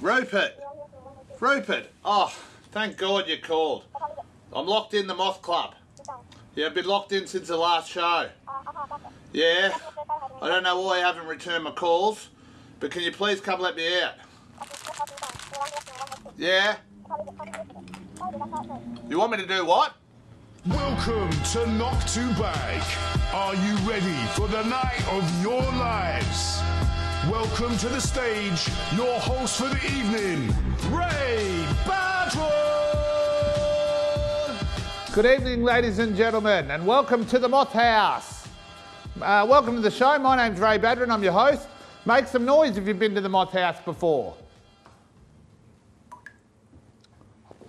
Rupert. Rupert. Oh, thank God you called. I'm locked in the Moth Club. Yeah, I've been locked in since the last show. Yeah. I don't know why you haven't returned my calls, but can you please come let me out? Yeah? You want me to do what? Welcome to Knock to Bag. Are you ready for the night of your lives? Welcome to the stage, your host for the evening, Ray Badran. Good evening, ladies and gentlemen, and welcome to the Moth House. Uh, welcome to the show. My name's Ray Badran. I'm your host. Make some noise if you've been to the Moth House before.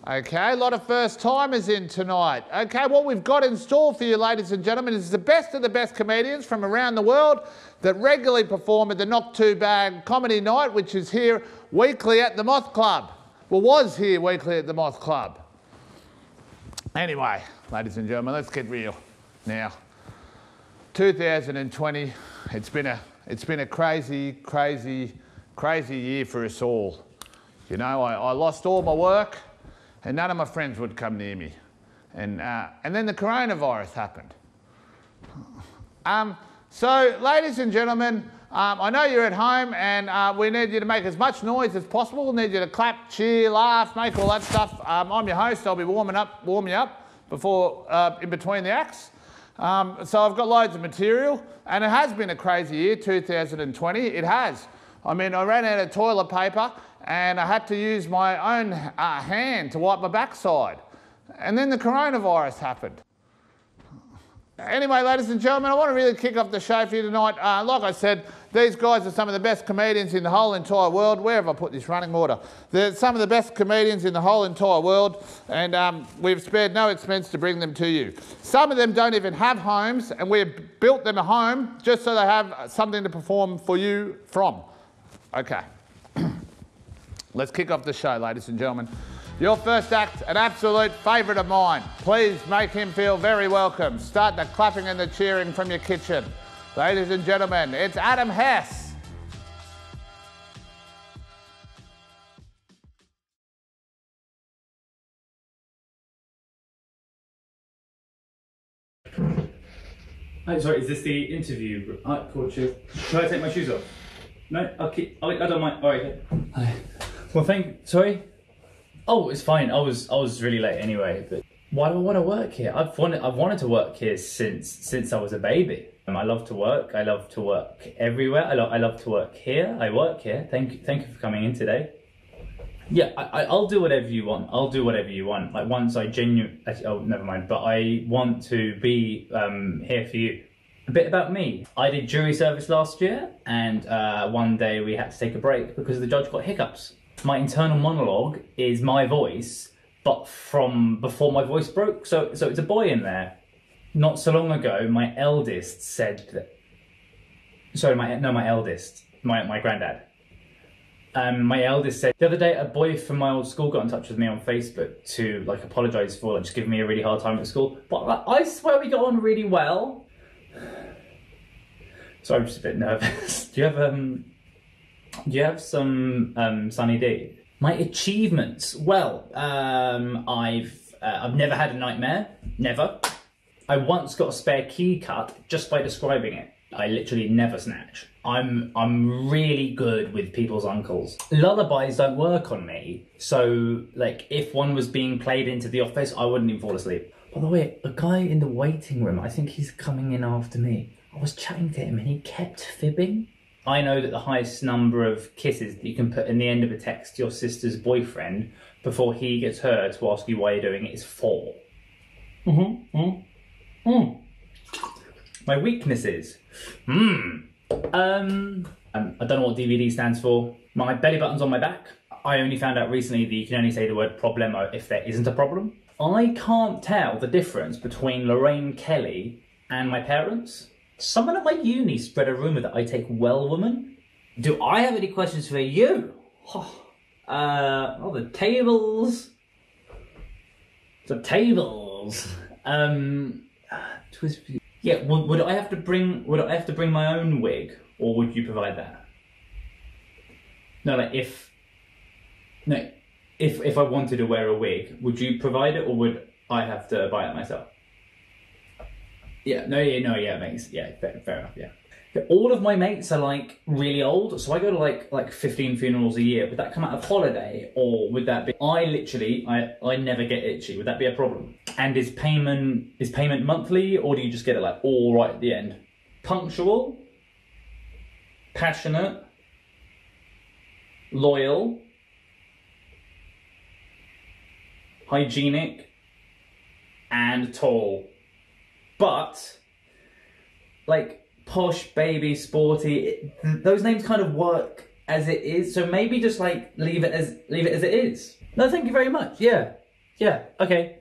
Okay, a lot of first timers in tonight. Okay, what we've got in store for you, ladies and gentlemen, is the best of the best comedians from around the world that regularly perform at the Knock2Bag Comedy Night, which is here weekly at the Moth Club. Well, was here weekly at the Moth Club. Anyway, ladies and gentlemen, let's get real now. 2020, it's been a it's been a crazy, crazy, crazy year for us all. You know, I, I lost all my work and none of my friends would come near me. And, uh, and then the coronavirus happened. Um, so, ladies and gentlemen, um, I know you're at home and uh, we need you to make as much noise as possible. We need you to clap, cheer, laugh, make all that stuff. Um, I'm your host. I'll be warming up, warming you up before, uh, in between the acts. Um, so I've got loads of material and it has been a crazy year, 2020. It has. I mean, I ran out of toilet paper and I had to use my own uh, hand to wipe my backside. And then the coronavirus happened. Anyway, ladies and gentlemen, I want to really kick off the show for you tonight. Uh, like I said, these guys are some of the best comedians in the whole entire world. Where have I put this running order? They're some of the best comedians in the whole entire world, and um, we've spared no expense to bring them to you. Some of them don't even have homes, and we've built them a home just so they have something to perform for you from. Okay. Let's kick off the show, ladies and gentlemen. Your first act, an absolute favourite of mine. Please make him feel very welcome. Start the clapping and the cheering from your kitchen. Ladies and gentlemen, it's Adam Hess. Hi, sorry, is this the interview? Hi, cool, cheers. Should I take my shoes off? No, I'll keep. I, I don't mind. All right. Hi. Well, thank. Sorry. Oh, it's fine. I was I was really late anyway. But why do I want to work here? I've wanted I've wanted to work here since since I was a baby. Um, I love to work. I love to work everywhere. I love I love to work here. I work here. Thank you thank you for coming in today. Yeah, I, I'll do whatever you want. I'll do whatever you want. Like once I genuinely, oh, never mind. But I want to be um, here for you. A bit about me. I did jury service last year, and uh, one day we had to take a break because the judge got hiccups. My internal monologue is my voice, but from before my voice broke. So, so it's a boy in there. Not so long ago, my eldest said that. Sorry, my no, my eldest, my my granddad. Um, my eldest said the other day a boy from my old school got in touch with me on Facebook to like apologise for like just giving me a really hard time at school. But like, I swear we got on really well. So I'm just a bit nervous. do you have um do you have some um Sunny day? My achievements. Well, um I've uh, I've never had a nightmare. Never. I once got a spare key cut just by describing it. I literally never snatch. I'm I'm really good with people's uncles. Lullabies don't work on me, so like if one was being played into the office, I wouldn't even fall asleep. By the way, a guy in the waiting room, I think he's coming in after me. I was chatting to him and he kept fibbing. I know that the highest number of kisses that you can put in the end of a text to your sister's boyfriend before he gets her to ask you why you're doing it is four. Mm-hmm. Mm. Mm. My weaknesses. Hmm. Um, um, I don't know what DVD stands for. My belly button's on my back. I only found out recently that you can only say the word problemo if there isn't a problem. I can't tell the difference between Lorraine Kelly and my parents. Someone at my uni spread a rumour that I take well woman. Do I have any questions for you? Uh, oh, the tables. The tables. Um, twist. Yeah, would, would I have to bring? Would I have to bring my own wig, or would you provide that? No, like if No, if if I wanted to wear a wig, would you provide it, or would I have to buy it myself? Yeah, no, yeah, no, yeah, makes yeah, fair, fair enough, yeah. All of my mates are like really old, so I go to like like fifteen funerals a year. Would that come out of holiday, or would that be? I literally, I I never get itchy. Would that be a problem? And is payment is payment monthly, or do you just get it like all right at the end? Punctual, passionate, loyal, hygienic, and tall. But, like, posh, baby, sporty, it, th- those names kind of work as it is. So maybe just like leave it as leave it as it is. No, thank you very much. Yeah, yeah, okay.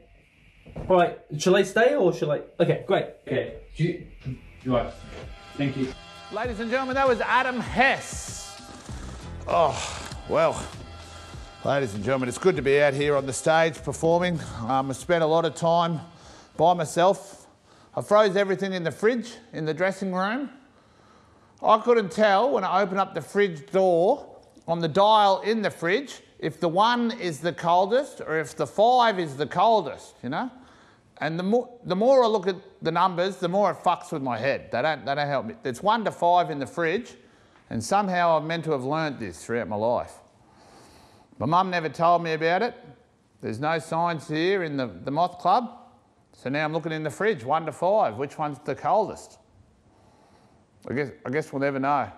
All right, shall I stay or shall I? Okay, great. Okay, you, right. Thank you. Ladies and gentlemen, that was Adam Hess. Oh, well, ladies and gentlemen, it's good to be out here on the stage performing. Um, I spent a lot of time by myself. I froze everything in the fridge in the dressing room. I couldn't tell when I opened up the fridge door on the dial in the fridge if the one is the coldest or if the five is the coldest, you know? And the more, the more I look at the numbers, the more it fucks with my head. They don't, they don't help me. It's one to five in the fridge, and somehow I'm meant to have learnt this throughout my life. My mum never told me about it. There's no signs here in the, the moth club. So now I'm looking in the fridge, one to five. Which one's the coldest? I guess, I guess we'll never know.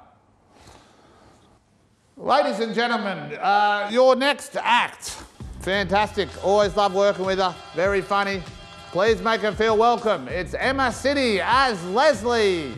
Ladies and gentlemen, uh, your next act. Fantastic. Always love working with her. Very funny. Please make her feel welcome. It's Emma Sidi as Leslie.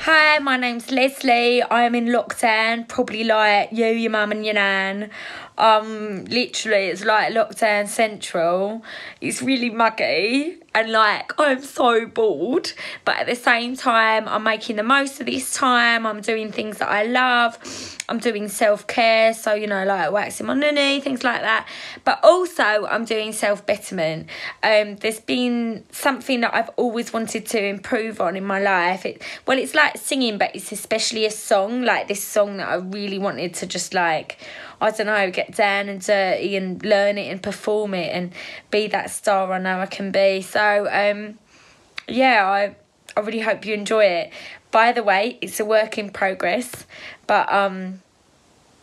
Hi, my name's Leslie. I am in lockdown, probably like you, your mum, and your nan. Um, literally, it's like lockdown central. It's really muggy, and like I'm so bored. But at the same time, I'm making the most of this time. I'm doing things that I love. I'm doing self care, so you know, like waxing my nunny, things like that. But also, I'm doing self betterment. Um, there's been something that I've always wanted to improve on in my life. It well, it's like singing, but it's especially a song like this song that I really wanted to just like. I don't know, get down and dirty and learn it and perform it and be that star I know I can be. So, um, yeah, I I really hope you enjoy it. By the way, it's a work in progress, but um,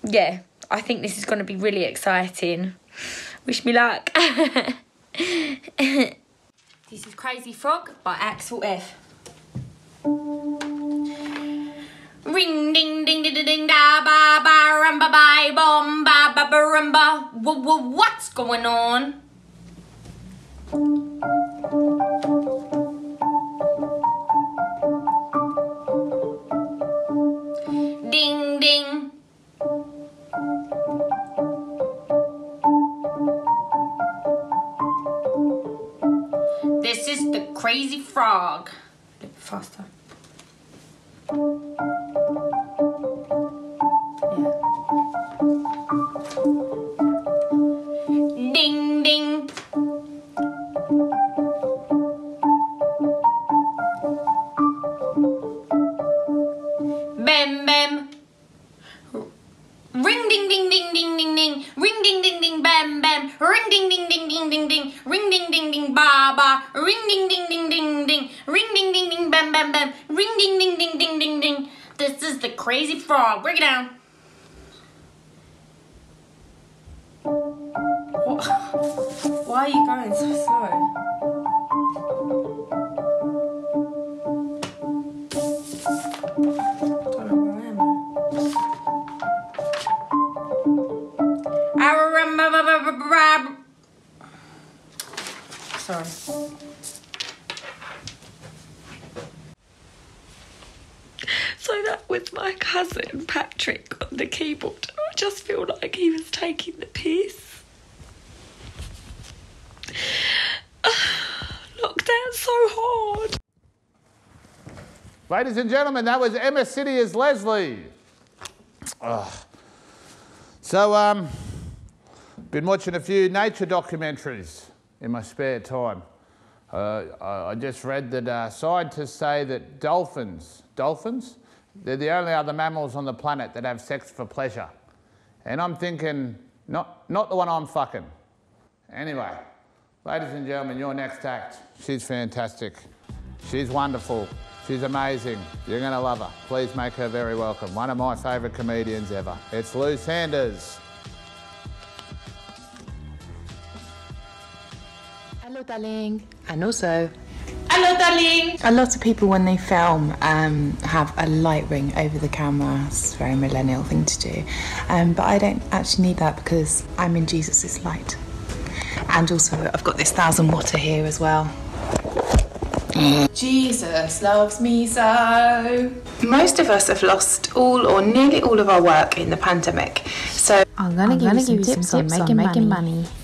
yeah, I think this is going to be really exciting. Wish me luck. this is Crazy Frog by Axel F. Ring ding ding ding ding da ba ba rum ba bye bom ba ba ba rum ba. Wha- wha- What's going on? Ding ding. This is the crazy frog. Faster. Ding ding. Ding ding ding ding ding ding. Ring ding ding ding bam bam. Ring ding ding ding ding ding ding. Ring ding ding ding ba ba. Ring ding ding ding ding ding. Ring ding ding ding bam bam bam. Ring ding ding ding ding ding ding. This is the crazy frog. Break it down. Why are you going so slow? Sorry. So that was my cousin Patrick on the keyboard. I just feel like he was taking the piss. Lockdown's so hard. Ladies and gentlemen, that was Emma Sidi as Leslie. Ugh. So, um, been watching a few nature documentaries in my spare time. Uh, I just read that uh, scientists say that dolphins, dolphins, they're the only other mammals on the planet that have sex for pleasure. And I'm thinking, not, not the one I'm fucking. Anyway, ladies and gentlemen, your next act. She's fantastic. She's wonderful. She's amazing. You're going to love her. Please make her very welcome. One of my favourite comedians ever. It's Lou Sanders. Hello, darling. And also, Hello, darling. a lot of people when they film um, have a light ring over the camera. It's a very millennial thing to do. Um, but I don't actually need that because I'm in Jesus' light. And also, I've got this thousand water here as well. Jesus loves me so. Most of us have lost all or nearly all of our work in the pandemic. So I'm gonna, give, you some tips, on making, money. The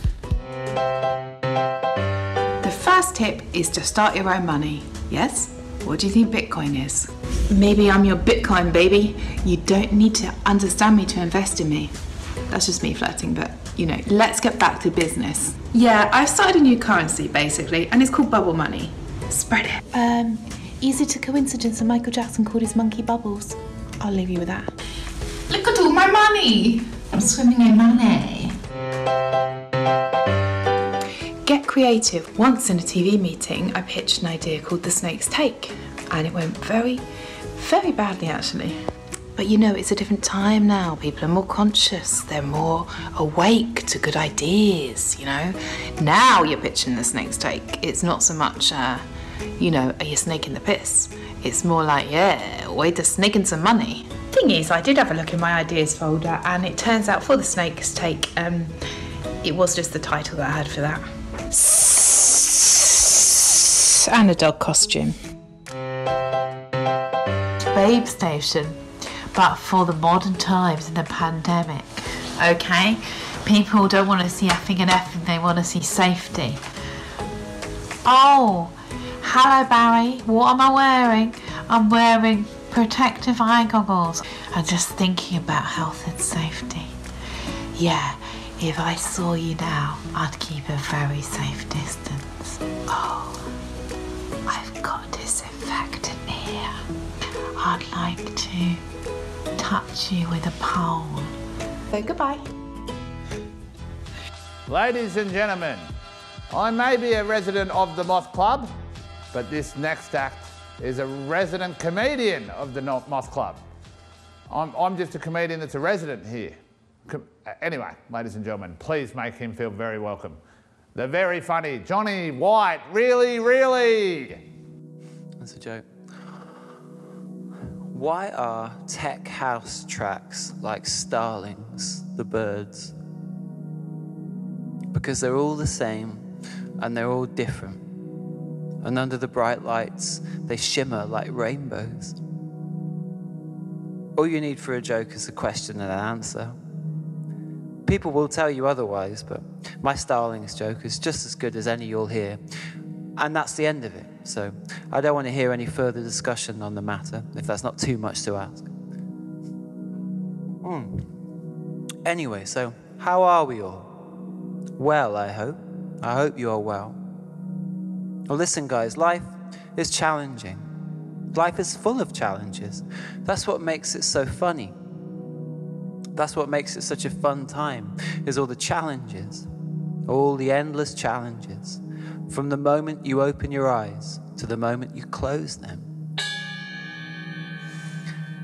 first tip is to start your own money. Yes? What do you think Bitcoin is? Maybe I'm your Bitcoin baby. You don't need to understand me to invest in me. That's just me flirting, but you know, let's get back to business. Yeah, I've started a new currency basically, and it's called bubble money. Spread it. Um, is it a coincidence that Michael Jackson called his monkey bubbles? I'll leave you with that. Look at all my money. I'm swimming in money. Creative. Once in a TV meeting, I pitched an idea called The Snake's Take, and it went very, very badly actually. But you know, it's a different time now. People are more conscious, they're more awake to good ideas, you know. Now you're pitching The Snake's Take. It's not so much, uh, you know, are you snaking the piss? It's more like, yeah, way to snake in some money. Thing is, I did have a look in my ideas folder, and it turns out for The Snake's Take, um, it was just the title that I had for that and a dog costume. Babe station, but for the modern times and the pandemic. Okay? People don't want to see effing and effing, they want to see safety. Oh, hello Barry, what am I wearing? I'm wearing protective eye goggles. I'm just thinking about health and safety. Yeah, if I saw you now, I'd keep a very safe distance. Oh, I've got disinfectant here. I'd like to touch you with a pole. So goodbye. Ladies and gentlemen, I may be a resident of the Moth Club, but this next act is a resident comedian of the Moth Club. I'm, I'm just a comedian that's a resident here. Anyway, ladies and gentlemen, please make him feel very welcome. The very funny Johnny White, really, really. That's a joke. Why are tech house tracks like starlings, the birds? Because they're all the same and they're all different. And under the bright lights, they shimmer like rainbows. All you need for a joke is a question and an answer. People will tell you otherwise, but my starlings joke is just as good as any you'll hear. And that's the end of it. So I don't want to hear any further discussion on the matter, if that's not too much to ask. Hmm. Anyway, so how are we all? Well, I hope. I hope you are well. Well, listen, guys, life is challenging. Life is full of challenges. That's what makes it so funny. That's what makes it such a fun time, is all the challenges, all the endless challenges, from the moment you open your eyes to the moment you close them.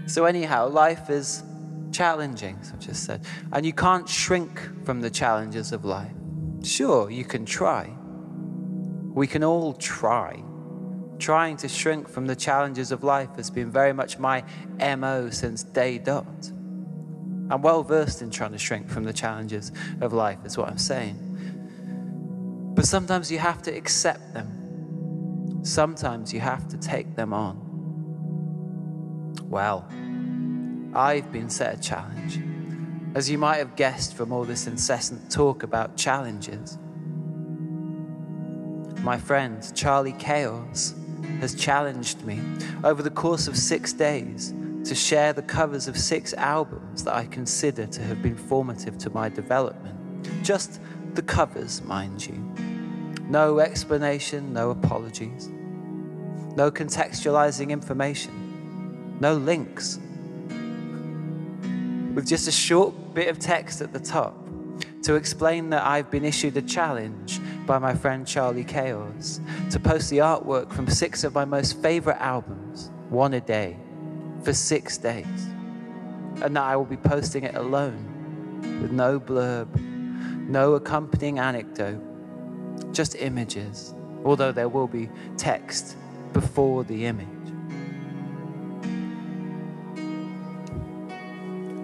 So, anyhow, life is challenging, as I just said, and you can't shrink from the challenges of life. Sure, you can try. We can all try. Trying to shrink from the challenges of life has been very much my MO since day dot. I'm well versed in trying to shrink from the challenges of life, is what I'm saying. But sometimes you have to accept them. Sometimes you have to take them on. Well, I've been set a challenge. As you might have guessed from all this incessant talk about challenges, my friend Charlie Chaos has challenged me over the course of six days to share the covers of six albums that I consider to have been formative to my development. Just the covers, mind you. No explanation, no apologies, no contextualizing information, no links. With just a short bit of text at the top to explain that I've been issued a challenge by my friend Charlie Chaos to post the artwork from six of my most favorite albums, one a day, for six days. And that I will be posting it alone, with no blurb, no accompanying anecdote, just images, although there will be text before the image.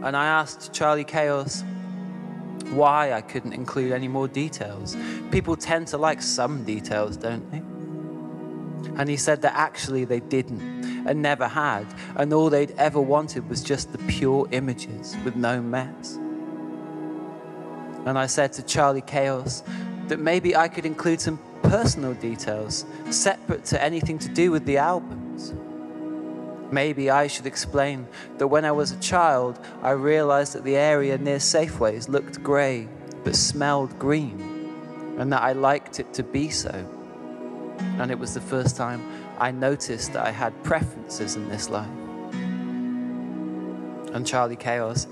And I asked Charlie Chaos why I couldn't include any more details. People tend to like some details, don't they? And he said that actually they didn't and never had, and all they'd ever wanted was just the pure images with no mess. And I said to Charlie Chaos that maybe I could include some personal details separate to anything to do with the albums. Maybe I should explain that when I was a child, I realized that the area near Safeways looked grey but smelled green, and that I liked it to be so. And it was the first time I noticed that I had preferences in this life. And Charlie Chaos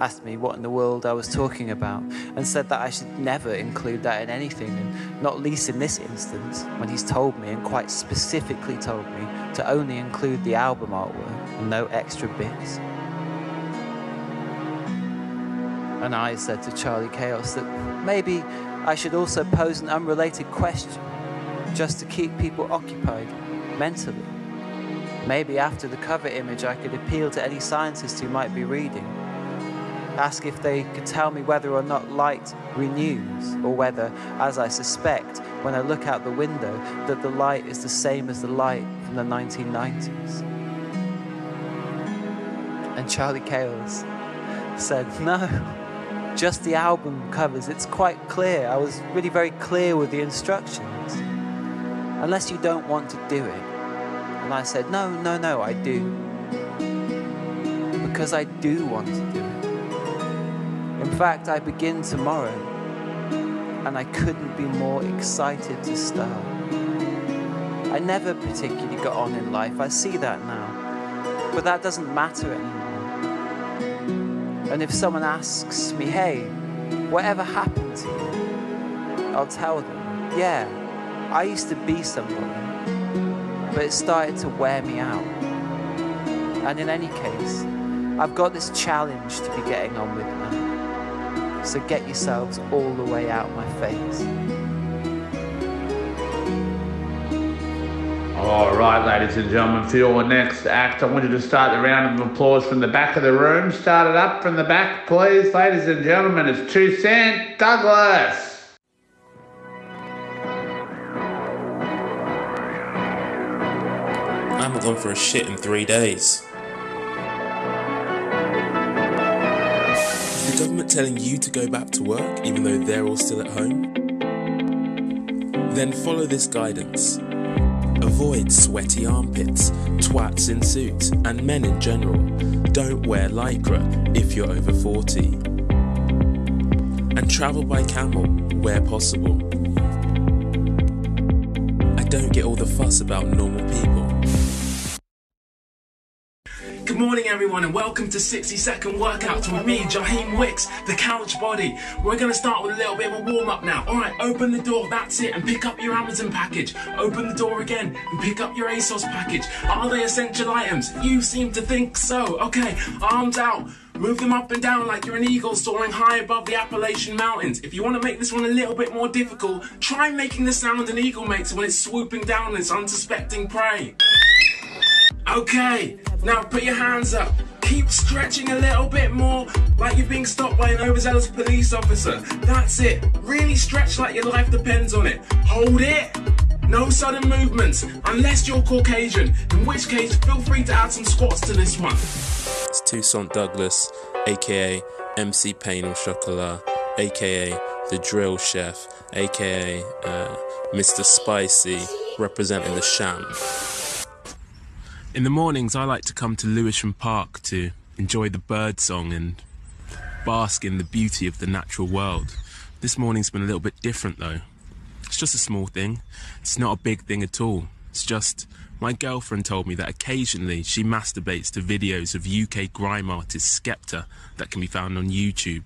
asked me what in the world I was talking about and said that I should never include that in anything, and not least in this instance, when he's told me and quite specifically told me to only include the album artwork and no extra bits. And I said to Charlie Chaos that maybe I should also pose an unrelated question just to keep people occupied mentally. Maybe after the cover image, I could appeal to any scientists who might be reading ask if they could tell me whether or not light renews, or whether, as I suspect, when I look out the window, that the light is the same as the light from the 1990s. And Charlie Chaos said, No, just the album covers. It's quite clear. I was really very clear with the instructions. Unless you don't want to do it. And I said, No, no, no, I do. Because I do want to do it. In fact, I begin tomorrow, and I couldn't be more excited to start. I never particularly got on in life, I see that now, but that doesn't matter anymore. And if someone asks me, hey, whatever happened to you? I'll tell them, yeah, I used to be somebody, but it started to wear me out. And in any case, I've got this challenge to be getting on with now. So get yourselves all the way out my face. All right, ladies and gentlemen, for your next act, I want you to start the round of applause from the back of the room. Start it up from the back, please, ladies and gentlemen. It's Toussaint Douglas. I haven't gone for a shit in three days. Is the government telling you to go back to work even though they're all still at home? Then follow this guidance. Avoid sweaty armpits, twats in suits, and men in general. Don't wear lycra if you're over 40. And travel by camel where possible. I don't get all the fuss about normal people. Welcome to 60 Second Workouts with me, Jaheim Wicks, the Couch Body. We're to start with a little bit of a warm up now. All right, open the door, that's it, and pick up your Amazon package. Open the door again and pick up your ASOS package. Are they essential items? You seem to think so. Okay, arms out. Move them up and down like you're an eagle soaring high above the Appalachian Mountains. If you want to make this one a little bit more difficult, try making the sound an eagle makes when it's swooping down its unsuspecting prey. Okay, now put your hands up. Keep stretching a little bit more, like you're being stopped by an overzealous police officer. That's it. Really stretch like your life depends on it. Hold it. No sudden movements, unless you're Caucasian, in which case feel free to add some squats to this one. It's Toussaint Douglas, aka MC Pain au Chocolat, aka The Drill Chef, aka uh, Mr. Spicy, representing the Sham. In the mornings, I like to come to Lewisham Park to enjoy the birdsong and bask in the beauty of the natural world. This morning's been a little bit different though. It's just a small thing, it's not a big thing at all. It's just My girlfriend told me that occasionally she masturbates to videos of UK grime artist Skepta that can be found on YouTube.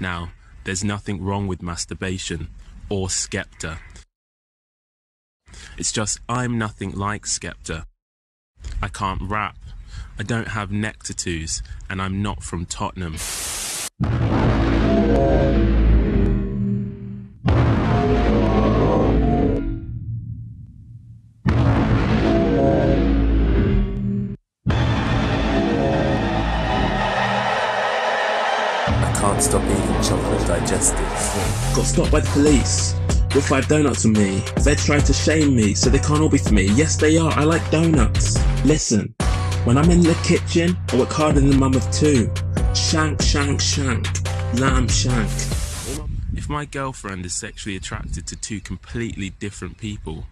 Now, there's nothing wrong with masturbation or Skepta. It's just I'm nothing like Skepta. I can't rap. I don't have neck tattoos, and I'm not from Tottenham. I can't stop eating chocolate digestives. Got stopped by the police with five donuts for me. They're trying to shame me, so they can't all be for me. Yes, they are. I like donuts. Listen, when I'm in the kitchen, I work harder than the mum of two. Shank, shank, shank. Lamb shank. If my girlfriend is sexually attracted to two completely different people,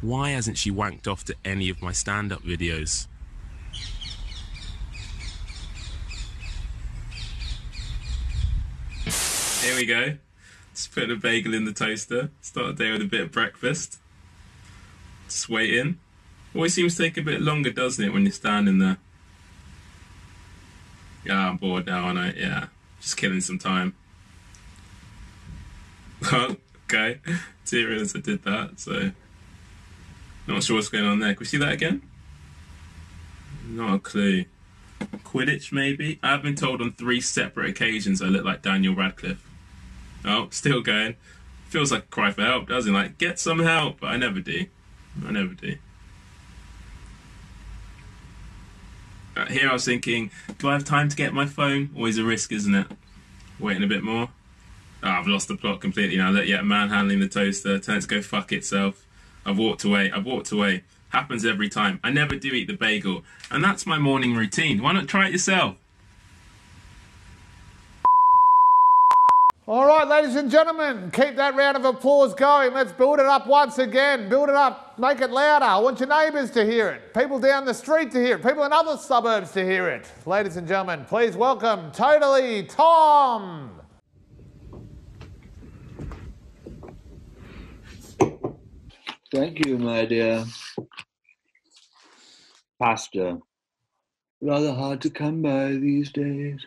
why hasn't she wanked off to any of my stand up videos? Here we go. Just putting a bagel in the toaster. Start the day with a bit of breakfast. Just waiting. Always seems to take a bit longer, doesn't it, when you're standing there? Yeah, I'm bored now, aren't I? Yeah. Just killing some time. Okay. Didn't realise I did that, so. Not sure what's going on there. Can we see that again? Not a clue. Quidditch, maybe? I've been told on three separate occasions I look like Daniel Radcliffe. Oh, still going. Feels like a cry for help, doesn't it? Like, get some help, but I never do. I never do. Here I was thinking, do I have time to get my phone? Always a risk, isn't it? Waiting a bit more. Oh, I've lost the plot completely now. That yeah, manhandling the toaster, turns to go fuck itself. I've walked away. I've walked away. Happens every time. I never do eat the bagel, and that's my morning routine. Why not try it yourself? All right, ladies and gentlemen, keep that round of applause going. Let's build it up once again. Build it up, make it louder. I want your neighbours to hear it, people down the street to hear it, people in other suburbs to hear it. Ladies and gentlemen, please welcome Totally Tom. Thank you, my dear. Pasta. Rather hard to come by these days.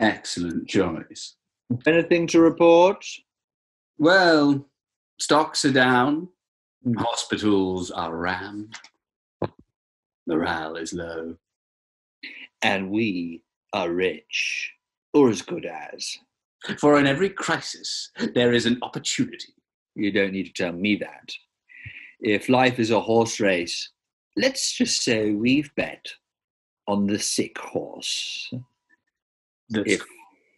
Excellent choice. Anything to report? Well, stocks are down, hmm. hospitals are rammed, morale is low. And we are rich, or as good as. For in every crisis, there is an opportunity. You don't need to tell me that. If life is a horse race, let's just say we've bet on the sick horse.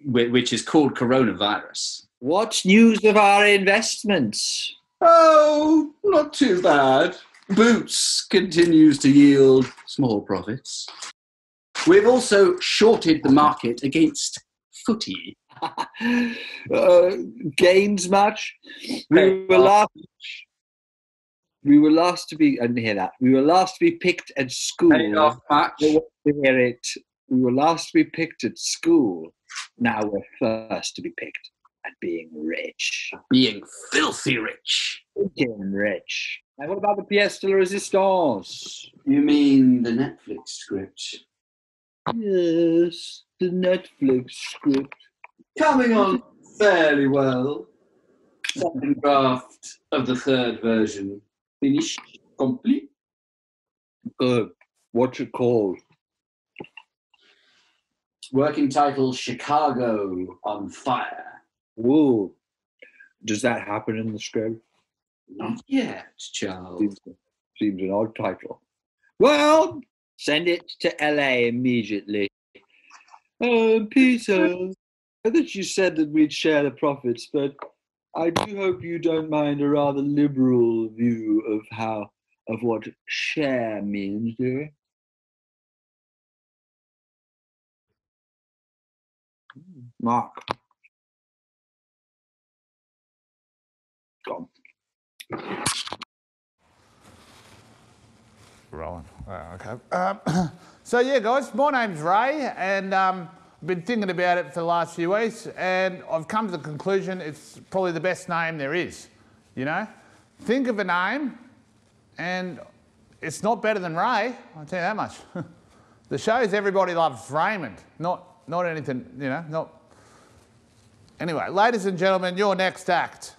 Which is called coronavirus. What news of our investments? Oh, not too bad. Boots continues to yield small profits. We've also shorted the market against footy. uh, gains much? We were last. We were last to be. I didn't hear that. We were last to be picked at school. Paid off much. To hear it. We were last to be picked at school. Now we're first to be picked at being rich. Being filthy rich. Being rich. And what about the pièce de la résistance? You mean the Netflix script? Yes, the Netflix script. Coming on fairly well. Second draft of the third version. Finished. Complete. Uh, Good. What's it called? Working title Chicago on Fire. Whoa. Does that happen in the script? Not yet, Charles. Seems, seems an odd title. Well, send it to LA immediately. Oh, Peter, I thought you said that we'd share the profits, but I do hope you don't mind a rather liberal view of how of what share means, dear. Mark. Gone. Rolling. Oh, okay. Um, so yeah, guys, my name's Ray, and um, I've been thinking about it for the last few weeks, and I've come to the conclusion it's probably the best name there is. You know, think of a name and it's not better than Ray, I'll tell you that much. the show's Everybody Loves Raymond, not, not anything, you know, not. Anyway, ladies and gentlemen, your next act.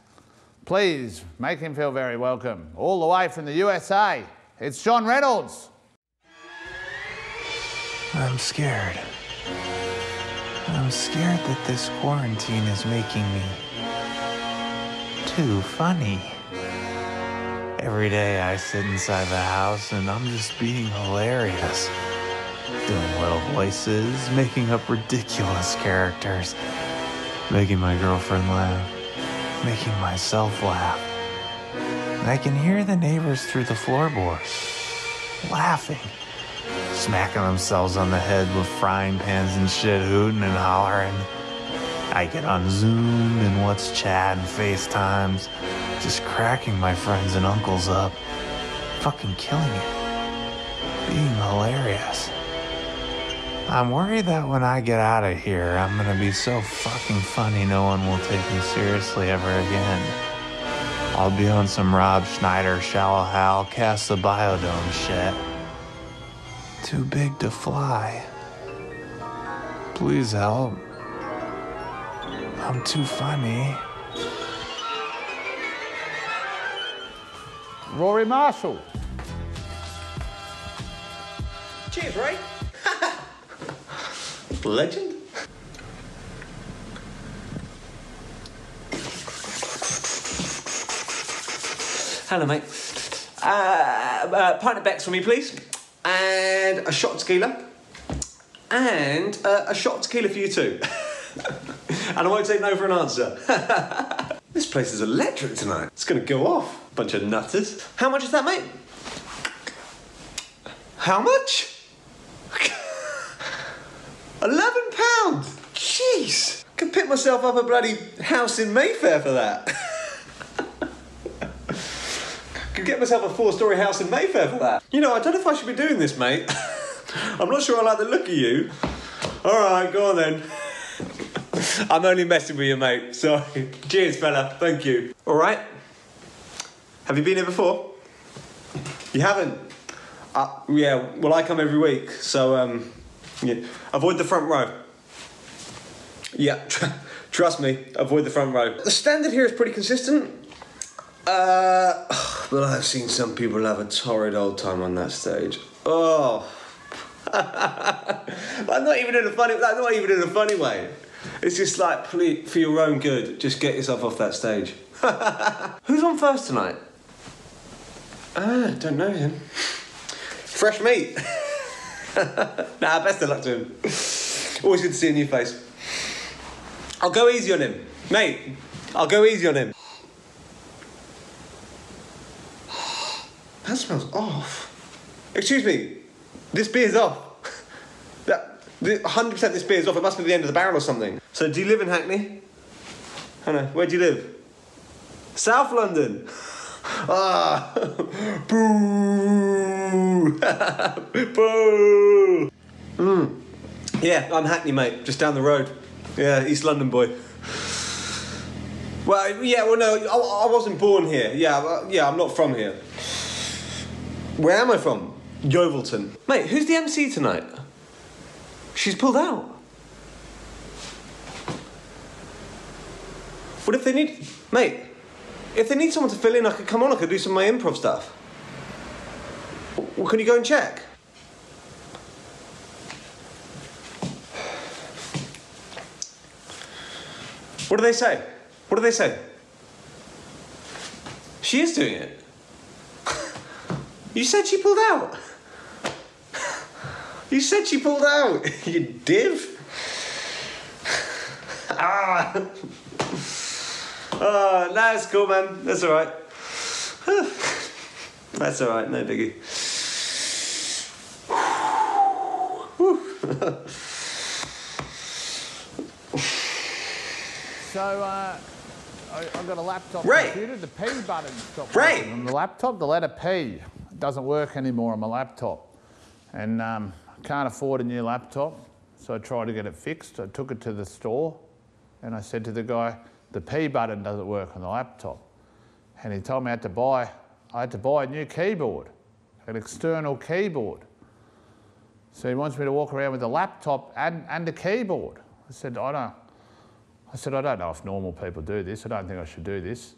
Please make him feel very welcome. All the way from the USA, it's John Reynolds. I'm scared. I'm scared that this quarantine is making me too funny. Every day I sit inside the house and I'm just being hilarious. Doing little voices, making up ridiculous characters, making my girlfriend laugh, making myself laugh. I can hear the neighbors through the floorboards laughing, smacking themselves on the head with frying pans and shit, hooting and hollering. I get on Zoom and What's Chat and FaceTimes, just cracking my friends and uncles up, fucking killing it, being hilarious. I'm worried that when I get out of here, I'm gonna be so fucking funny no one will take me seriously ever again. I'll be on some Rob Schneider, Shallow Hal, Cast the Biodome shit. Too big to fly. Please help. I'm too funny. Rory Marshall. Cheers, Ray. Legend. Hello, mate. Uh, uh, pint of Beck's for me, please. And a shot tequila. And uh, a shot tequila for you, too. and I won't take no for an answer. this place is electric tonight. It's going to go off. Bunch of nutters. How much is that, mate? How much? Eleven pounds. Jeez. I Could pick myself up a bloody house in Mayfair for that. Could get myself a four-story house in Mayfair for that. You know, I don't know if I should be doing this, mate. I'm not sure I like the look of you. All right, go on then. I'm only messing with you, mate. Sorry. Cheers, fella. Thank you. All right. Have you been here before? You haven't. Uh, yeah. Well, I come every week, so um, yeah. Avoid the front row. Yeah. Tr- trust me. Avoid the front row. The standard here is pretty consistent. Uh, but I've seen some people have a torrid old time on that stage. Oh. like not even in a funny, like not even in a funny way. It's just like, please, for your own good, just get yourself off that stage. Who's on first tonight? Ah, don't know him. Fresh meat. nah, best of luck to him. Always good to see a new face. I'll go easy on him, mate. I'll go easy on him. That smells off. Excuse me, this beer's off. That, 100% this beer's off. It must be the end of the barrel or something. So, do you live in Hackney? I know. where do you live? South London. Ah, boo, boo. Mm. Yeah, I'm Hackney, mate. Just down the road. Yeah, East London boy. Well, yeah, well, no, I, I wasn't born here. Yeah, well, yeah, I'm not from here. Where am I from? Yeovilton. Mate, who's the MC tonight? She's pulled out. What if they need. Mate, if they need someone to fill in, I could come on, I could do some of my improv stuff. Well, can you go and check? What do they say? What do they say? She is doing it. You said she pulled out. You said she pulled out. You div. ah. Oh, no, it's cool, man. That's all right. That's all right. No biggie. So uh, I, I've got a laptop Ray! computer. The P button stopped Ray! working on the laptop. The letter P doesn't work anymore on my laptop, and um, I can't afford a new laptop. So I tried to get it fixed. I took it to the store, and I said to the guy, "The P button doesn't work on the laptop," and he told me I had to buy I had to buy a new keyboard, an external keyboard. So he wants me to walk around with a laptop and, and a keyboard. I said, I don't, I said, I don't know if normal people do this. I don't think I should do this.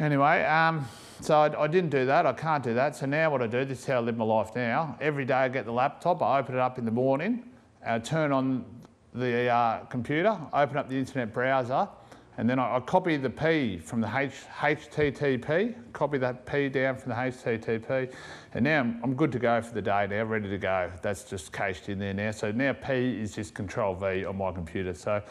Anyway, um, so I, I didn't do that. I can't do that. So now what I do, this is how I live my life now. Every day I get the laptop, I open it up in the morning, I turn on the uh, computer, open up the internet browser, and then I, I copy the P from the H, HTTP, copy that P down from the HTTP, and now I'm, I'm good to go for the day now, ready to go. That's just cached in there now. So now P is just Control V on my computer. So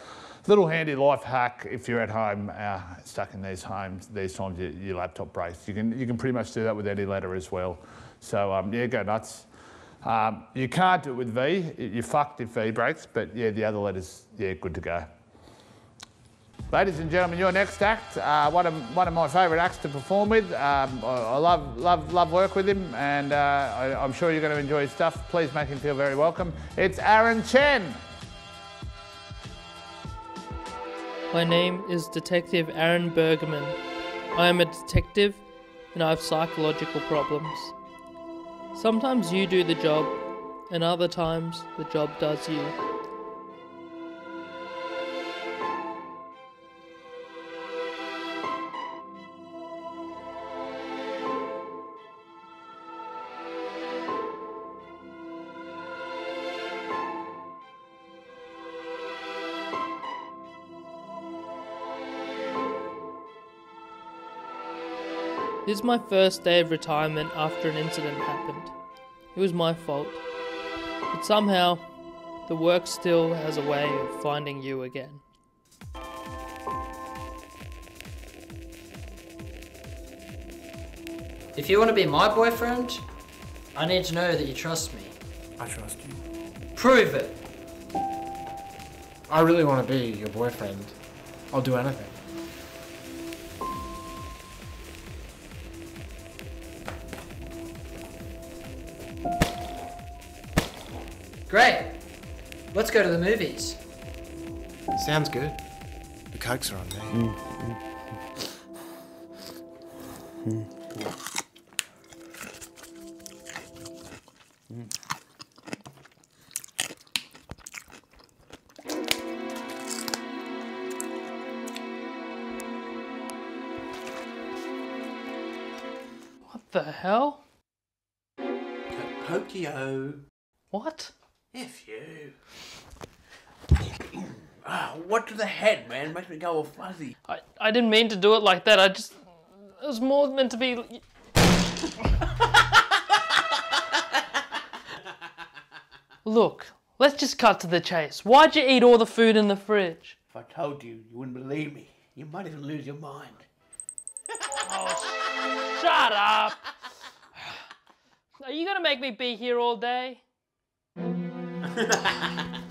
little handy life hack if you're at home uh, stuck in these homes, these times your, your laptop breaks. You can, you can pretty much do that with any letter as well. So um, yeah, go nuts. Um, you can't do it with V. You're fucked if V breaks, but yeah, the other letters, yeah, good to go. Ladies and gentlemen, your next act, uh, one, of, one of my favourite acts to perform with. Um, I, I love, love, love work with him, and uh, I, I'm sure you're going to enjoy his stuff. Please make him feel very welcome. It's Aaron Chen. My name is Detective Aaron Bergman. I am a detective and I have psychological problems. Sometimes you do the job, and other times the job does you. This is my first day of retirement after an incident happened. It was my fault. But somehow, the work still has a way of finding you again. If you want to be my boyfriend, I need to know that you trust me. I trust you. Prove it. I really want to be your boyfriend. I'll do anything. Go to the movies. Sounds good. The cokes are on me. Hmm. What the hell? Pinocchio. What? F you. Ah, what to the head, man? Makes me go all fuzzy. I, I didn't mean to do it like that. I just. It was more meant to be. Look, let's just cut to the chase. Why'd you eat all the food in the fridge? If I told you, you wouldn't believe me. You might even lose your mind. oh, Shut up! Are you gonna make me be here all day?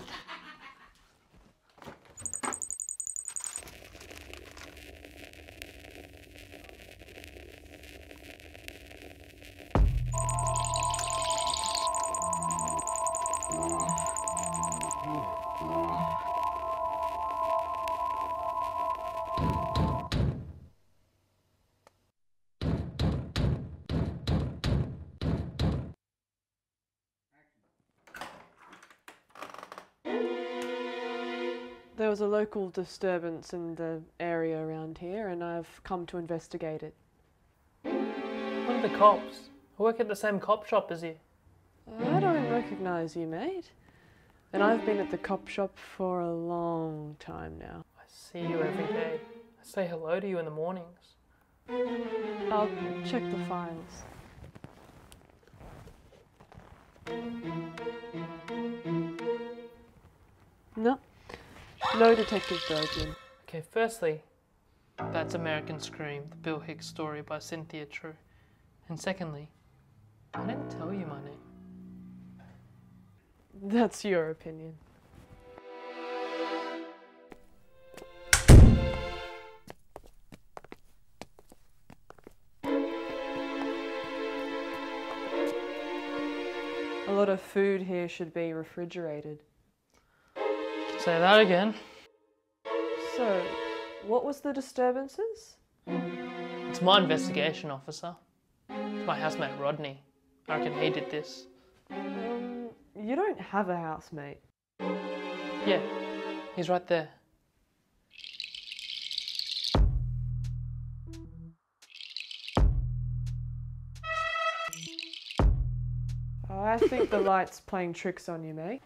was a local disturbance in the area around here, and I've come to investigate it. One of the cops. I work at the same cop shop as you. I don't recognise you, mate. And I've been at the cop shop for a long time now. I see you every day. I say hello to you in the mornings. I'll check the files. No. No Detective Bergman. Okay, firstly, that's American Scream, the Bill Hicks story by Cynthia True. And secondly, I didn't tell you my name. That's your opinion. A lot of food here should be refrigerated. Say that again. So, what was the disturbances? It's my investigation officer. It's my housemate Rodney. I reckon he did this. Um, you don't have a housemate. Yeah, he's right there. I think the light's playing tricks on you, mate.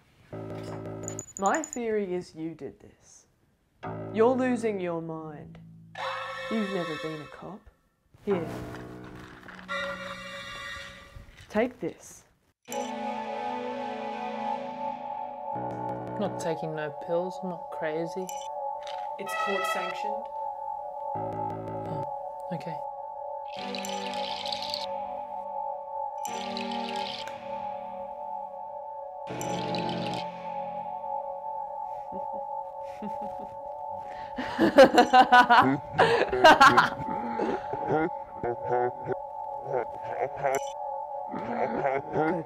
My theory is you did this. You're losing your mind. You've never been a cop. Here. Take this. I'm not taking no pills, I'm not crazy. It's court sanctioned. Oh, okay. Go,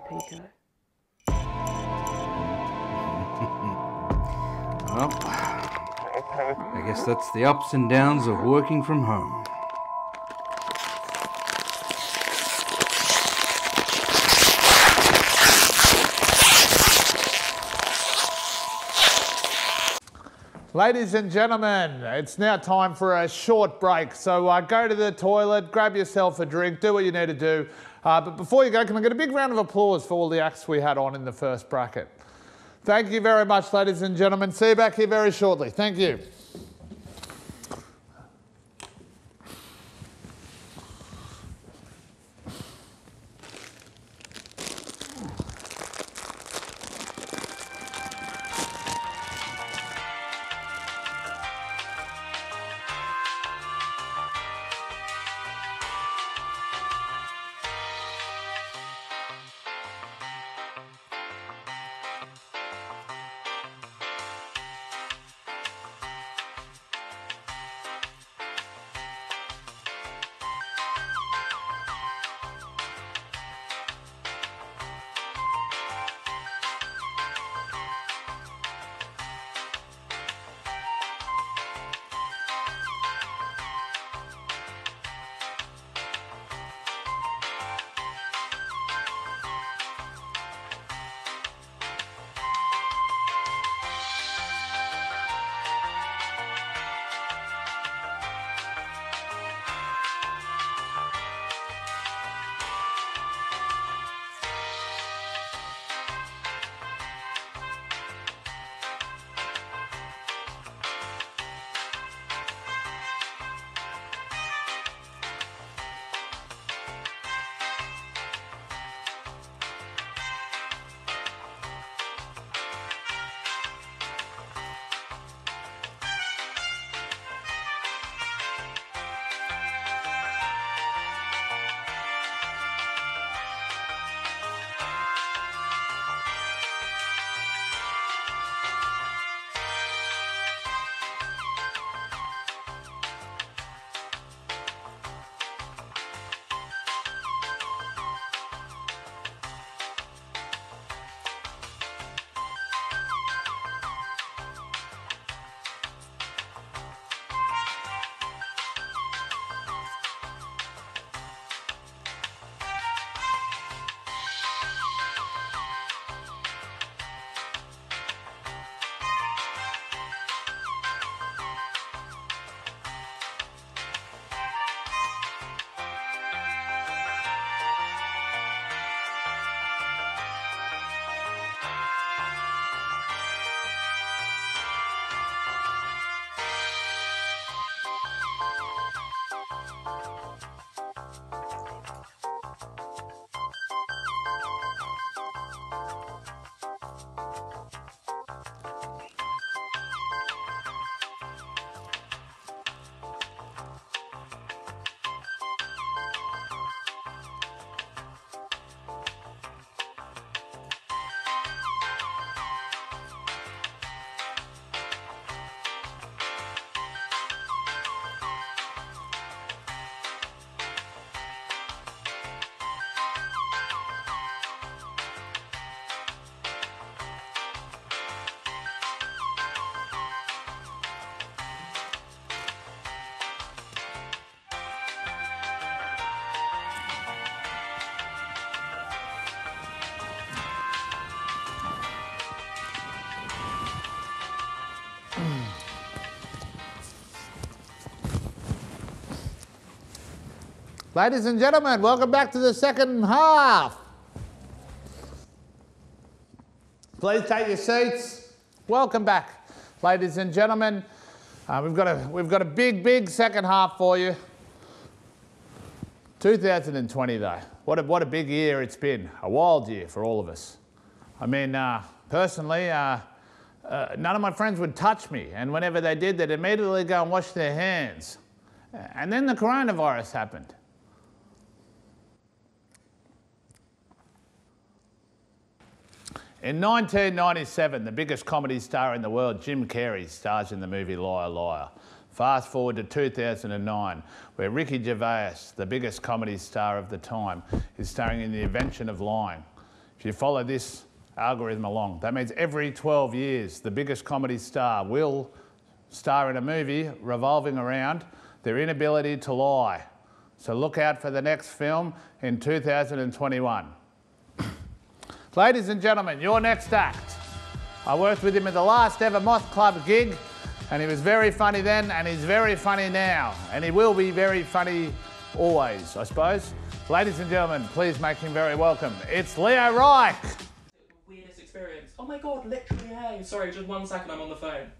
Pico. Well, I guess that's the ups and downs of working from home. Ladies and gentlemen, it's now time for a short break. So uh, go to the toilet, grab yourself a drink, do what you need to do. Uh, but before you go, can I get a big round of applause for all the acts we had on in the first bracket? Thank you very much, ladies and gentlemen. See you back here very shortly. Thank you. Ladies and gentlemen, welcome back to the second half. Please take your seats. Welcome back, ladies and gentlemen. Uh, we've, got a, we've got a big, big second half for you. 2020, though. What a, what a big year it's been. A wild year for all of us. I mean, uh, personally, uh, uh, none of my friends would touch me, and whenever they did, they'd immediately go and wash their hands. And then the coronavirus happened. In 1997, the biggest comedy star in the world, Jim Carrey, stars in the movie Liar Liar. Fast forward to 2009, where Ricky Gervais, the biggest comedy star of the time, is starring in The Invention of Lying. If you follow this algorithm along, that means every 12 years, the biggest comedy star will star in a movie revolving around their inability to lie. So look out for the next film in 2021. Ladies and gentlemen, your next act. I worked with him at the last ever Moth Club gig, and he was very funny then, and he's very funny now, and he will be very funny always, I suppose. Ladies and gentlemen, please make him very welcome. It's Leo Reich. weirdest experience. Oh my god, literally, hey. Sorry, just one second, I'm on the phone.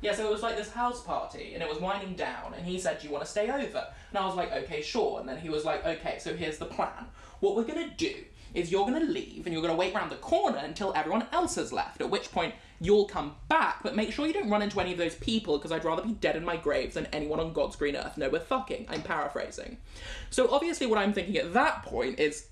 Yeah, so it was like this house party, and it was winding down, and he said, Do you want to stay over? And I was like, Okay, sure. And then he was like, Okay, so here's the plan. What we're gonna do is you're gonna leave, and you're gonna wait around the corner until everyone else has left, at which point you'll come back, but make sure you don't run into any of those people, because I'd rather be dead in my grave than anyone on God's green earth No, we're fucking. I'm paraphrasing. So obviously, what I'm thinking at that point is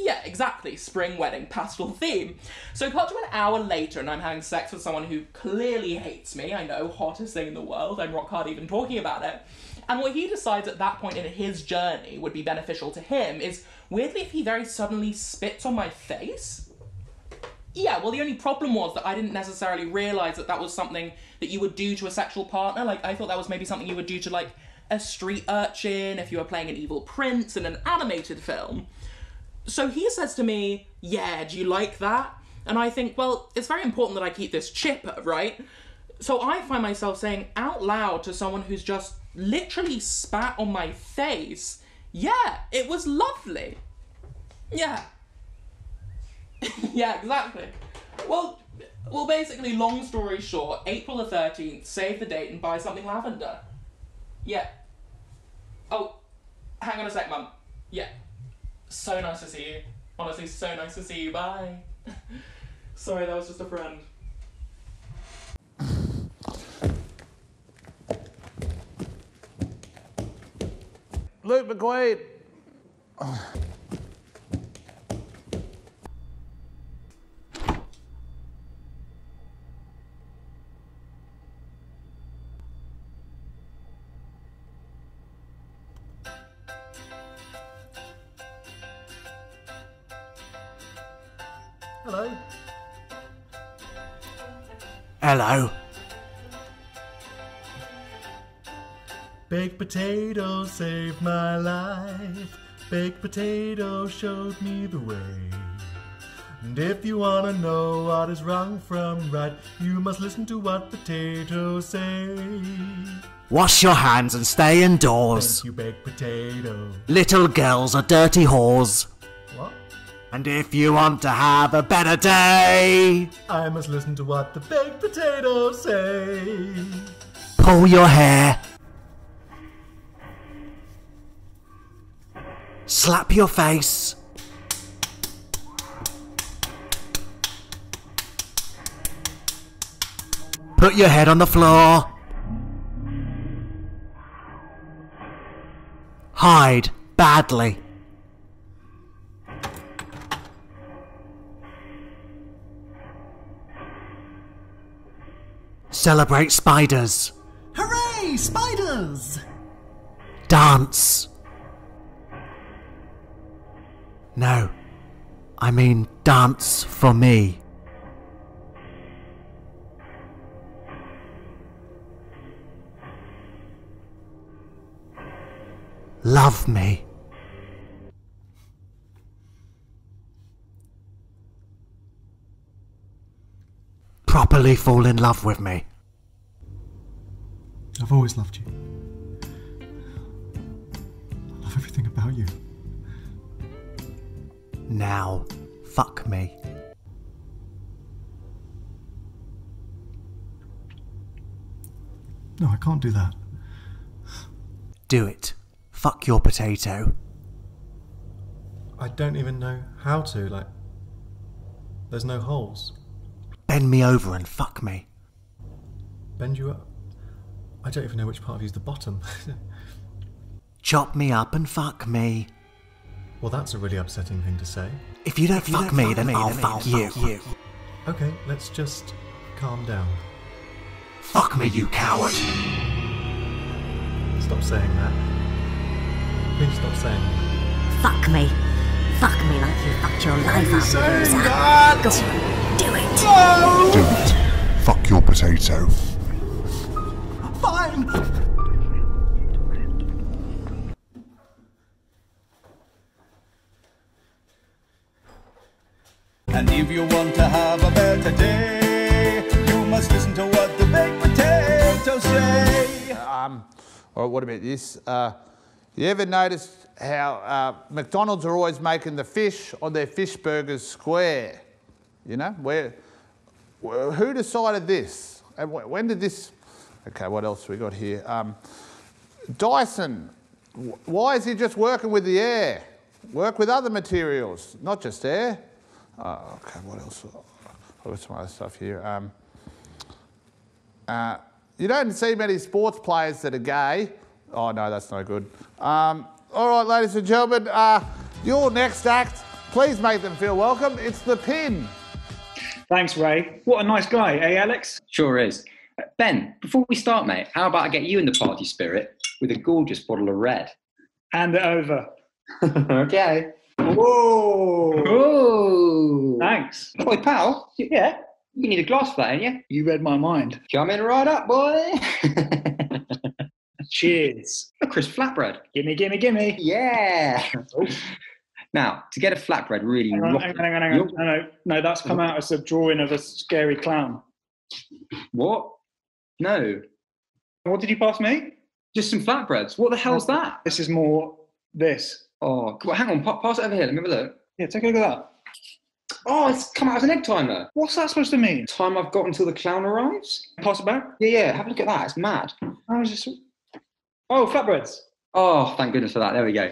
yeah, exactly. Spring wedding, pastel theme. So cut to an hour later, and I'm having sex with someone who clearly hates me. I know, hottest thing in the world. I'm rock hard even talking about it. And what he decides at that point in his journey would be beneficial to him is weirdly if he very suddenly spits on my face. Yeah, well, the only problem was that I didn't necessarily realize that that was something that you would do to a sexual partner. Like, I thought that was maybe something you would do to, like, a street urchin if you were playing an evil prince in an animated film. So he says to me, Yeah, do you like that? And I think, well, it's very important that I keep this chipper, right? So I find myself saying out loud to someone who's just literally spat on my face, Yeah, it was lovely. Yeah. yeah, exactly. Well, well, basically, long story short, April the 13th, save the date and buy something lavender. Yeah. Oh, hang on a sec, Mum. Yeah. So nice to see you. Honestly, so nice to see you. Bye. Sorry, that was just a friend. Luke McQueen. Hello. Baked potato saved my life. Baked potato showed me the way. And if you wanna know what is wrong from right, you must listen to what potatoes say. Wash your hands and stay indoors. Thank you, baked potato. Little girls are dirty whores. And if you want to have a better day, I must listen to what the baked potatoes say. pull your hair. Slap your face. Put your head on the floor. Hide badly. Celebrate spiders. Hooray, spiders! Dance. No, I mean dance for me. Love me. Properly fall in love with me. I've always loved you. I love everything about you. Now, fuck me. No, I can't do that. Do it. Fuck your potato. I don't even know how to. Like, there's no holes. Bend me over and fuck me. Bend you up. I don't even know which part of you's the bottom. Chop me up and fuck me. well, that's a really upsetting thing to say. If you don't fuck me, then I'll fuck you. Okay, let's just calm down. Fuck me, you coward. Stop saying that. Please stop saying that. Fuck me. Fuck me like you fucked your life up, saying that? Go on, do it. Do it. Fuck your potato. And if you want to have a better day, you must listen to what the baked potatoes say. Um, or what about this? Uh, you ever noticed how uh, McDonald's are always making the fish on their fish burgers square? You know, where, wh- who decided this? And when did this? Okay, what else we got here? Um, Dyson, why is he just working with the air? Work with other materials, not just air. Uh, okay, what else? I've got some other stuff here. Um, uh, you don't see many sports players that are gay. Oh, no, that's no good. Um, all right, ladies and gentlemen, uh, your next act, please make them feel welcome. It's The Pin. Thanks, Ray. What a nice guy, eh, Alex? Sure is. Ben, before we start, mate, how about I get you in the party spirit with a gorgeous bottle of red? Hand it over. okay. Whoa! Oh! Thanks. Boy, pal. Yeah. You need a glass for that, ain't you? You read my mind. Come in right up, boy. Cheers. A crisp flatbread. Gimme, gimme, gimme. Yeah. Oh. Now, to get a flatbread really Hang on, rotten- hang on, hang on, hang on. No, no, no, that's come out as a drawing of a scary clown. What? No. What did you pass me? Just some flatbreads. What the hell's that? This is more this. Oh, well, hang on. Pa- pass it over here. Let me have a look. Yeah, take a look at that. Oh, it's come out as an egg timer. What's that supposed to mean? Time I've got until the clown arrives. Pass it back. Yeah, yeah. Have a look at that. It's mad. How is this? Oh, flatbreads. Oh, thank goodness for that. There we go.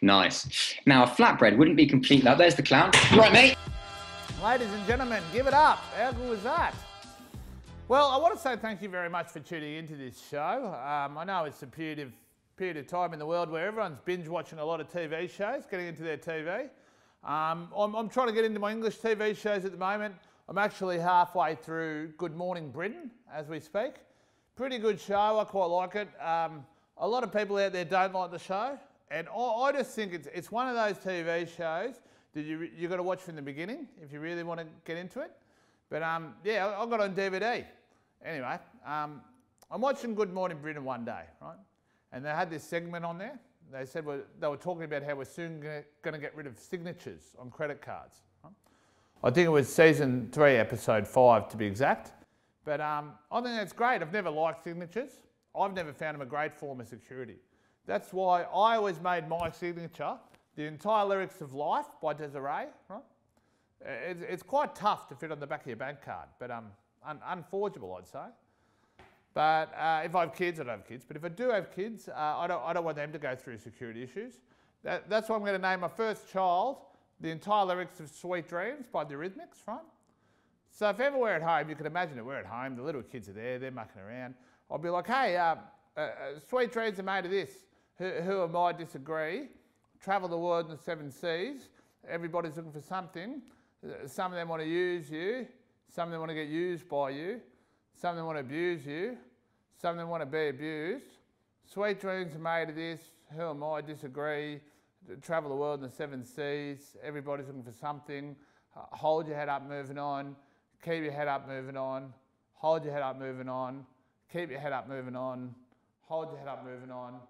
Nice. Now, a flatbread wouldn't be complete. Now, there's the clown. Right, mate. Ladies and gentlemen, give it up. How good was that? Well, I want to say thank you very much for tuning into this show. Um, I know it's a period of, period of time in the world where everyone's binge watching a lot of TV shows, getting into their TV. Um, I'm, I'm trying to get into my English TV shows at the moment. I'm actually halfway through Good Morning Britain as we speak. Pretty good show. I quite like it. Um, a lot of people out there don't like the show, and I, I just think it's, it's one of those TV shows that you you've got to watch from the beginning if you really want to get into it. But um, yeah, I, got on DVD. Anyway, um, I'm watching Good Morning Britain one day, right? And they had this segment on there. They said well, they were talking about how we're soon going to get rid of signatures on credit cards. I think it was season three, episode five, to be exact. But um, I think that's great. I've never liked signatures. I've never found them a great form of security. That's why I always made my signature the entire lyrics of Life by Des'ree. Right? It's, it's quite tough to fit on the back of your bank card, but um, un- unforgeable, I'd say. But uh, if I have kids, I don't have kids. But if I do have kids, uh, I, don't, I don't want them to go through security issues. That, that's why I'm going to name my first child the entire lyrics of Sweet Dreams by the Eurythmics, right? So if ever we're at home, you can imagine it, we're at home, the little kids are there, they're mucking around. I'll be like, hey, uh, uh, uh, Sweet Dreams are made of this. Who, who am I disagree? Travel the world in the seven seas. Everybody's looking for something. Uh, Some of them want to use you. Some of them want to get used by you. Some of them want to abuse you. Some of them want to be abused. Sweet dreams are made of this. Who am I? Disagree. Travel the world in the seven seas. Everybody's looking for something. Uh, hold your head up, moving on. Keep your head up, moving on. Hold your head up, moving on. Keep your head up, moving on. Hold your head up, moving on.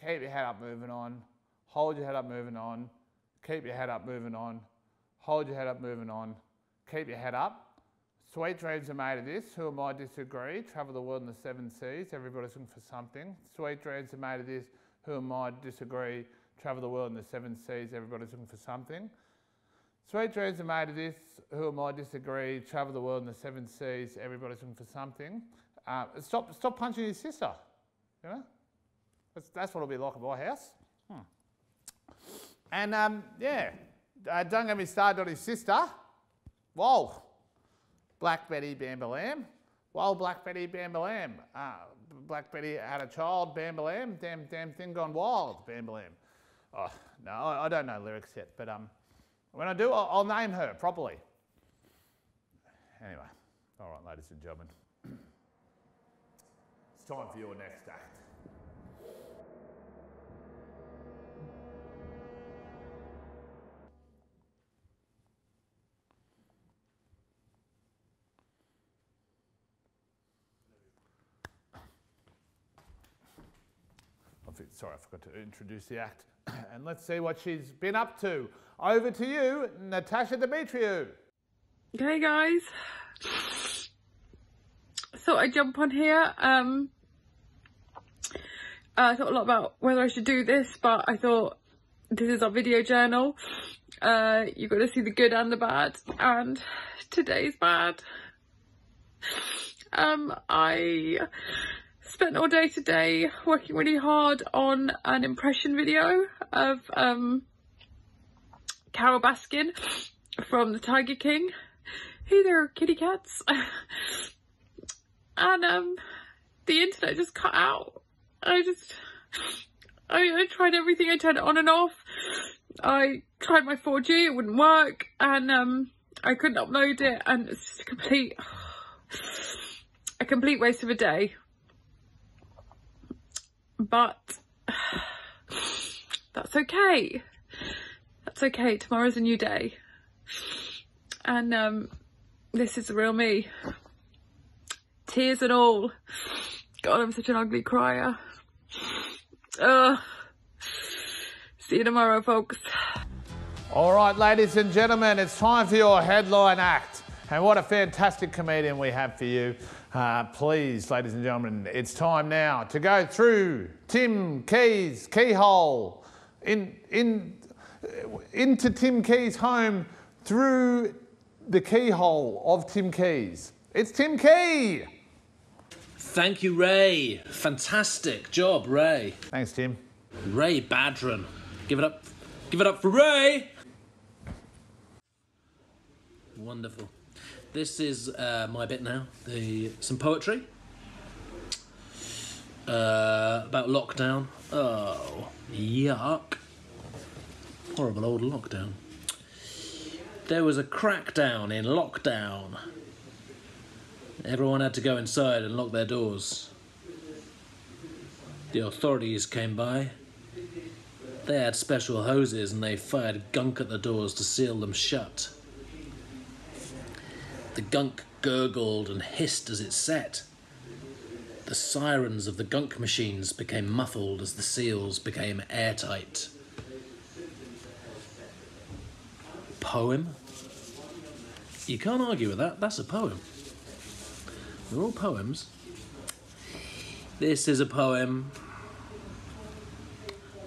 Keep your head up, moving on. Hold your head up, moving on. Keep your head up, moving on. Hold your head up, moving on. Keep your head up. Sweet dreams are made of this. Who am I? Disagree. Travel the world in the seven seas. Everybody's looking for something. Sweet dreams are made of this. Who am I disagree? Travel the world in the seven seas, everybody's looking for something. Sweet dreams are made of this. Who am I disagree? Travel the world in the seven seas, everybody's looking for something. Uh, stop, stop punching your sister. You know, that's, that's what it'll be like at my house. Hmm. And um, yeah, uh, don't get me started on his sister. Whoa, Black Betty Bambalam. Whoa, Black Betty Bambalam. Uh, Black Betty had a child, Bambalam. Damn, damn thing gone wild, Bambalam. Oh, no, I, I don't know lyrics yet, but um, when I do, I'll, I'll name her properly. Anyway, all right, ladies and gentlemen. It's time for your next act. Sorry, I forgot to introduce the act. And let's see what she's been up to. Over to you, Natasha Demetriou. Okay, guys. Thought I'd jump on here. Um, I thought a lot about whether I should do this, but I thought this is our video journal. Uh, you've got to see the good and the bad, and today's bad. Um, I spent all day today working really hard on an impression video of um, Carole Baskin from The Tiger King. Hey there, kitty cats. and um, the internet just cut out. I just, I, I tried everything. I turned it on and off. I tried my 4G, it wouldn't work, and um, I couldn't upload it, and it's just a complete, a complete waste of a day. But that's okay. That's okay. Tomorrow's a new day. And um, this is the real me. Tears and all. God, I'm such an ugly crier. Ugh. See you tomorrow, folks. All right, ladies and gentlemen, it's time for your headline act. And what a fantastic comedian we have for you. Uh, please, ladies and gentlemen, it's time now to go through Tim Key's keyhole in, in, into Tim Key's home through the keyhole of Tim Key's. It's Tim Key. Thank you, Ray. Fantastic job, Ray. Thanks, Tim. Ray Badran. Give it up. Give it up for Ray. Wonderful. This is uh, my bit now. The some poetry uh, about lockdown. Oh, yuck! Horrible old lockdown. There was a crackdown in lockdown. Everyone had to go inside and lock their doors. The authorities came by. They had special hoses and they fired gunk at the doors to seal them shut. The gunk gurgled and hissed as it set. The sirens of the gunk machines became muffled as the seals became airtight. Poem? You can't argue with that, that's a poem. They're all poems. This is a poem.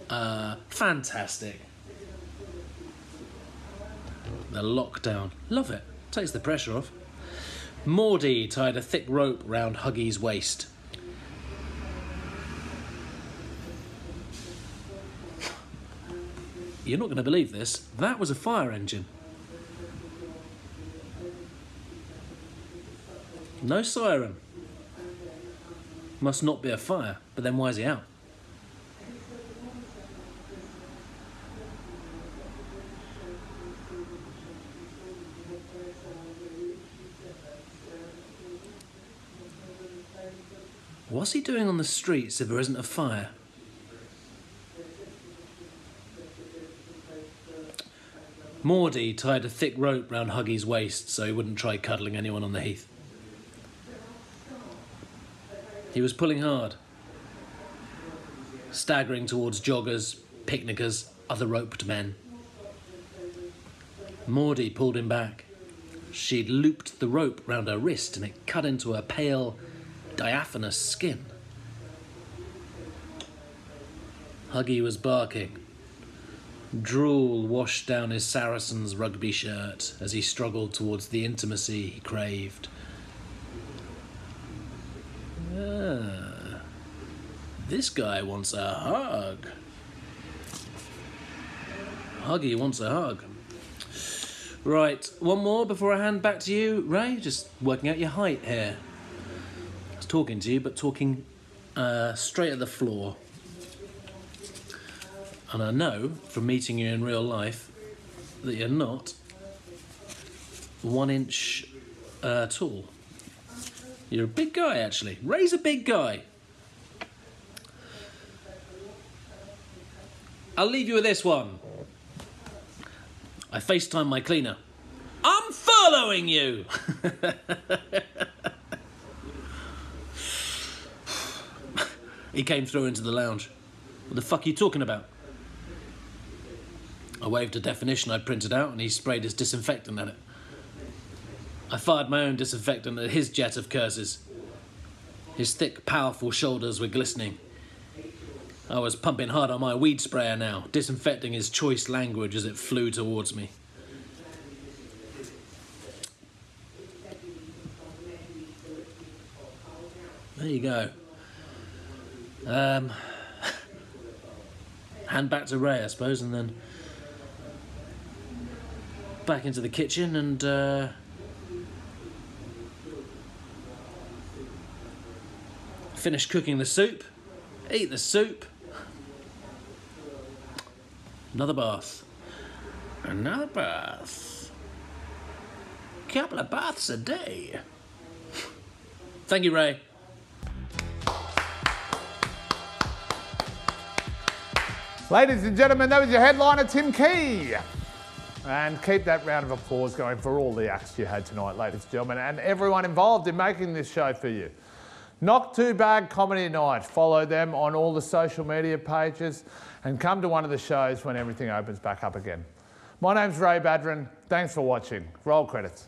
Uh, fantastic. The lockdown. Love it. Takes the pressure off. Maudie tied a thick rope round Huggy's waist. You're not going to believe this. That was a fire engine. No siren. Must not be a fire, but then why is he out? What's he doing on the streets if there isn't a fire? Maudie tied a thick rope round Huggy's waist so he wouldn't try cuddling anyone on the heath. He was pulling hard, staggering towards joggers, picnickers, other roped men. Maudie pulled him back. She'd looped the rope round her wrist and it cut into her pale, diaphanous skin. Huggy was barking. Drool washed down his Saracen's rugby shirt as he struggled towards the intimacy he craved. Ah, this guy wants a hug. Huggy wants a hug. Right, one more before I hand back to you, Ray. Just working out your height here. Talking to you, but talking uh, straight at the floor. And I know from meeting you in real life that you're not one inch uh, tall. You're a big guy, actually. Ray's a big guy. I'll leave you with this one. I FaceTime my cleaner. I'm furloughing you! he came through into the lounge. What the fuck are you talking about? I waved a definition I'd printed out and he sprayed his disinfectant at it. I fired my own disinfectant at his jet of curses. His thick, powerful shoulders were glistening. I was pumping hard on my weed sprayer now, disinfecting his choice language as it flew towards me. There you go. Um, hand back to Ray, I suppose, and then back into the kitchen and uh, finish cooking the soup. Eat the soup. Another bath. Another bath. Couple of baths a day. Thank you, Ray. Ladies and gentlemen, that was your headliner, Tim Key. And keep that round of applause going for all the acts you had tonight, ladies and gentlemen, and everyone involved in making this show for you. Knock2Bag Comedy Night. Follow them on all the social media pages and come to one of the shows when everything opens back up again. My name's Ray Badran. Thanks for watching. Roll credits.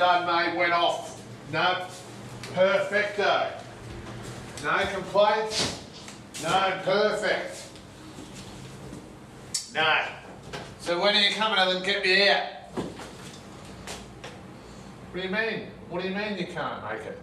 Done, mate. Went off. No. Perfecto. No complaints. No, perfect. No. So when are you coming to get me out? What do you mean? What do you mean you can't make it?